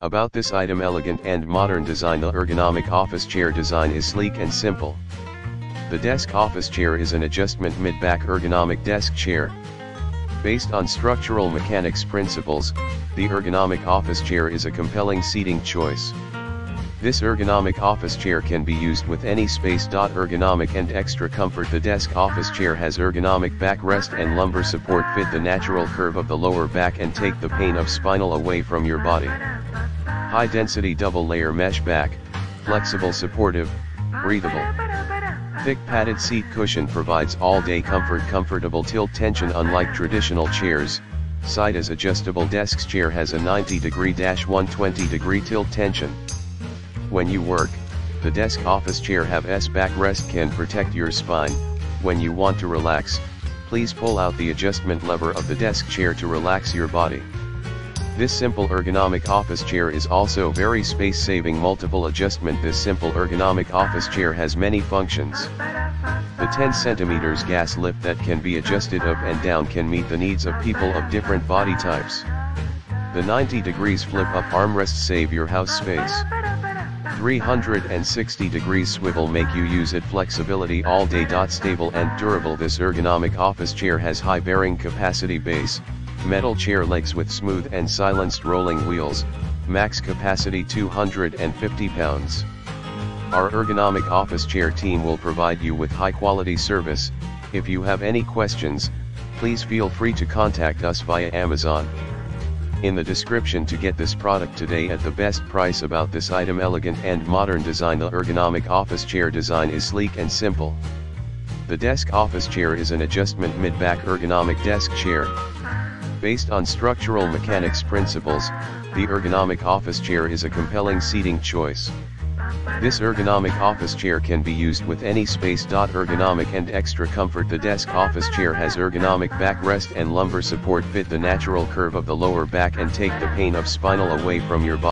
About this item elegant and modern design The ergonomic office chair design is sleek and simple. The desk office chair is an adjustment mid-back ergonomic desk chair. Based on structural mechanics principles, the ergonomic office chair is a compelling seating choice. This ergonomic office chair can be used with any space. Ergonomic and extra comfort The desk office chair has ergonomic backrest and lumbar support fit the natural curve of the lower back and take the pain of spinal away from your body. High density double layer mesh back, flexible supportive, breathable. Thick padded seat cushion provides all day comfort comfortable tilt tension unlike traditional chairs, Sytas adjustable desks chair has a 90 degree 120 degree tilt tension. When you work, the desk office chair have S backrest can protect your spine. When you want to relax, please pull out the adjustment lever of the desk chair to relax your body. This simple ergonomic office chair is also very space saving multiple adjustment This simple ergonomic office chair has many functions. The 10 cm gas lift that can be adjusted up and down can meet the needs of people of different body types. The 90 degrees flip up armrest save your house space. 360 degrees swivel make you use it flexibility all day. Stable and durable This ergonomic office chair has high bearing capacity base, metal chair legs with smooth and silenced rolling wheels, max capacity 250 pounds. Our ergonomic office chair team will provide you with high quality service, if you have any questions, please feel free to contact us via Amazon in the description to get this product today at the best price about this item elegant and modern design the ergonomic office chair design is sleek and simple. The desk office chair is an adjustment mid-back ergonomic desk chair. Based on structural mechanics principles, the ergonomic office chair is a compelling seating choice. This ergonomic office chair can be used with any space. Ergonomic and extra comfort The desk office chair has ergonomic backrest and lumbar support fit the natural curve of the lower back and take the pain of spinal away from your body.